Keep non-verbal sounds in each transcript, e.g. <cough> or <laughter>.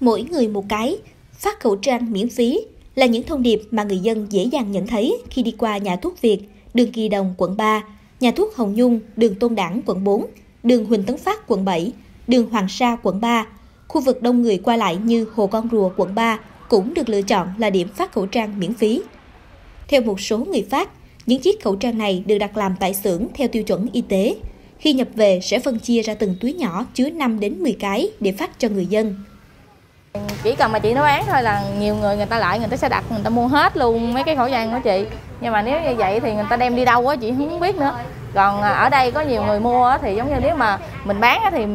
Mỗi người một cái, phát khẩu trang miễn phí là những thông điệp mà người dân dễ dàng nhận thấy khi đi qua nhà thuốc Việt, đường Kỳ Đồng, quận 3, nhà thuốc Hồng Nhung, đường Tôn Đảng, quận 4, đường Huỳnh Tấn Phát, quận 7, đường Hoàng Sa, quận 3. Khu vực đông người qua lại như Hồ Con Rùa, quận 3 cũng được lựa chọn là điểm phát khẩu trang miễn phí. Theo một số người phát, những chiếc khẩu trang này được đặt làm tại xưởng theo tiêu chuẩn y tế. Khi nhập về sẽ phân chia ra từng túi nhỏ chứa 5 đến 10 cái để phát cho người dân. Chỉ cần mà chị nó bán thôi là nhiều người người ta lại, người ta sẽ đặt, người ta mua hết luôn mấy cái khẩu trang của chị. Nhưng mà nếu như vậy thì người ta đem đi đâu á, chị không biết nữa. Còn à, ở đây có nhiều người mua thì giống như nếu mà mình bán thì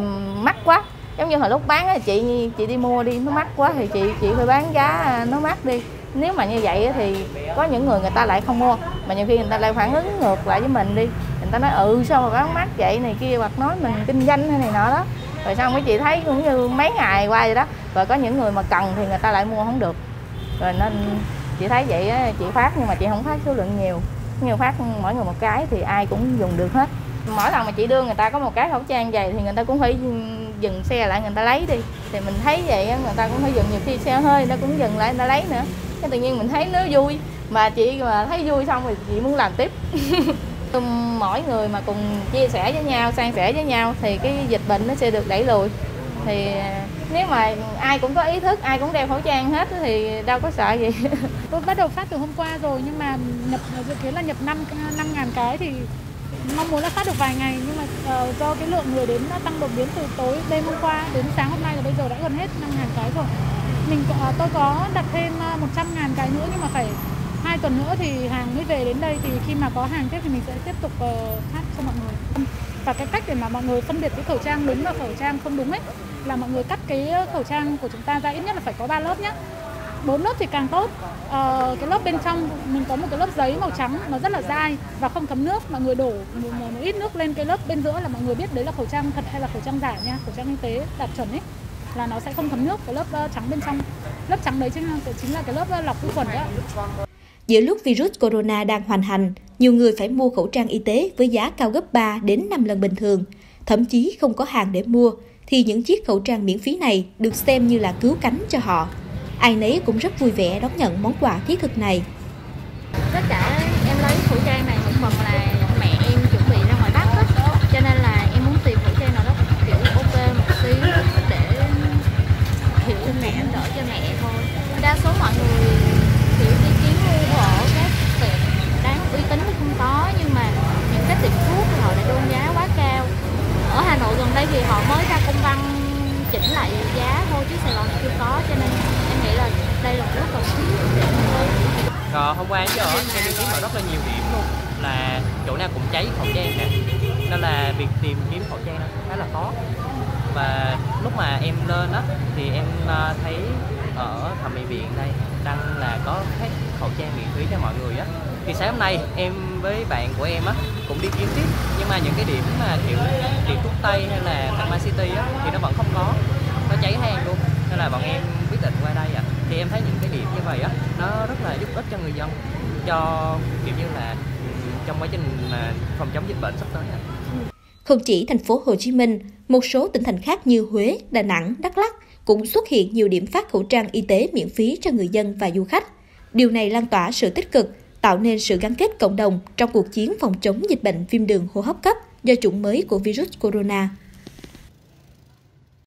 mắc quá. Giống như hồi lúc bán chị chị đi mua đi, nó mắc quá thì chị chị phải bán giá à, nó mắc đi nếu mà như vậy thì có những người người ta lại không mua mà nhiều khi người ta lại phản ứng ngược lại với mình đi người ta nói ừ sao mà bán mắc vậy này kia, hoặc nói mình kinh doanh hay này nọ đó rồi xong mấy chị thấy cũng như mấy ngày qua vậy đó. Rồi có những người mà cần thì người ta lại mua không được. Rồi nên chị thấy vậy á, chị phát nhưng mà chị không phát số lượng nhiều. Nhiều phát mỗi người một cái thì ai cũng dùng được hết. Mỗi lần mà chị đưa người ta có một cái khẩu trang vậy thì người ta cũng phải dừng xe lại người ta lấy đi. Thì mình thấy vậy người ta cũng phải dừng. Nhiều khi xe hơi nó cũng dừng lại người ta lấy nữa. Cái tự nhiên mình thấy nó vui. Mà chị mà thấy vui xong thì chị muốn làm tiếp. <laughs> mỗi người mà cùng chia sẻ với nhau san sẻ với nhau thì cái dịch bệnh nó sẽ được đẩy lùi. Thì à, nếu mà ai cũng có ý thức ai cũng đeo khẩu trang hết thì đâu có sợ gì. <laughs> Tôi bắt đầu phát từ hôm qua rồi nhưng mà nhập dự kiến là nhập 5 năm ngàn cái thì mong muốn là phát được vài ngày. Nhưng mà uh, do cái lượng người đến nó tăng đột biến từ tối đêm hôm qua đến sáng hôm nay là bây giờ đã gần hết 5 ngàn cái rồi. Mình uh, tôi có đặt thêm ờ, 100 ngàn cái nữa nhưng mà phải hai tuần nữa thì hàng mới về đến đây thì khi mà có hàng tiếp thì mình sẽ tiếp tục ờ, uh, phát cho mọi người. Và cái cách để mà mọi người phân biệt cái khẩu trang đúng và khẩu trang không đúng ấy là mọi người cắt cái khẩu trang của chúng ta ra ít nhất là phải có ba lớp nhé bốn lớp thì càng tốt. Ờ, cái lớp bên trong mình có một cái lớp giấy màu trắng nó rất là dai và không thấm nước. Mọi người đổ một, một, một ít nước lên cái lớp bên giữa là mọi người biết đấy là khẩu trang thật hay là khẩu trang giả nha khẩu trang y tế đạt chuẩn ấy là nó sẽ không thấm nước. Cái lớp uh, trắng bên trong. Lớp trắng đấy chính là, chính là cái lớp uh, lọc vi khuẩn đó Giữa lúc virus corona đang hoành hành, nhiều người phải mua khẩu trang y tế với giá cao gấp 3 đến 5 lần bình thường, thậm chí không có hàng để mua, thì những chiếc khẩu trang miễn phí này được xem như là cứu cánh cho họ. Ai nấy cũng rất vui vẻ đón nhận món quà thiết thực này. Tất cả em lấy khẩu trang này một phần là mẹ em chuẩn bị ra ngoài Bắc đó, cho nên là em muốn tìm khẩu trang nào đó kiểu ok một xíu để hiểu mẹ đỡ cho mẹ thôi. Đa số mọi người kiểu đi kiếm mua ở các tiệm đáng uy tín thì không có nhưng mà những cái tiệm thuốc thì họ lại đôn giá quá cao. Ở Hà Nội gần đây thì họ mới ra công văn chỉnh lại giá thôi chứ Sài Gòn chưa có, cho nên em nghĩ là đây là một lúc cầu thiết Rồi ờ, hôm qua em giờ em đi kiếm ở rất là nhiều điểm luôn. Là chỗ nào cũng cháy khẩu trang cả nên là việc tìm kiếm khẩu trang khá là khó. Và lúc mà em lên á, thì em ờ, thấy ở thẩm mỹ viện đây đang là có phát khẩu trang miễn phí cho mọi người á. Thì sáng hôm nay em với bạn của em á cũng đi kiếm tiếp. Nhưng mà những cái điểm mà kiểu tiệm thuốc tây hay là Thăng City á thì nó vẫn không có nó cháy hàng luôn nên là bọn em quyết định qua đây ạ à. thì em thấy những cái điểm như vậy á nó rất là giúp ích cho người dân cho kiểu như là trong quá trình mà phòng chống dịch bệnh sắp tới ạ không chỉ thành phố Hồ Chí Minh, một số tỉnh thành khác như Huế, Đà Nẵng, Đắk Lắk cũng xuất hiện nhiều điểm phát khẩu trang y tế miễn phí cho người dân và du khách. Điều này lan tỏa sự tích cực, tạo nên sự gắn kết cộng đồng trong cuộc chiến phòng chống dịch bệnh viêm đường hô hấp cấp do chủng mới của virus corona.